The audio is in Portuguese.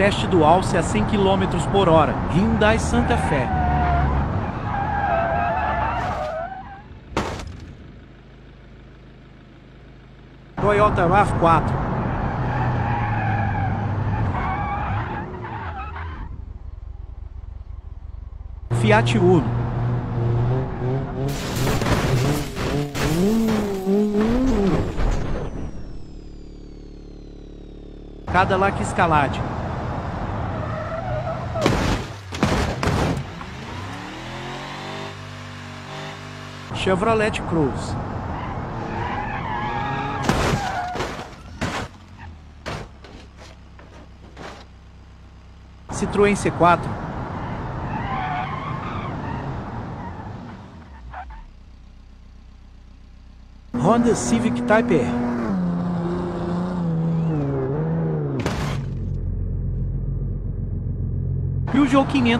Teste do alce a 100 km por hora. Hyundai Santa Fé. Toyota RAV4. Fiat Uno. Cadillac Escalade. Chevrolet Cruze. Citroën C4. Honda Civic Type R. Peugeot 500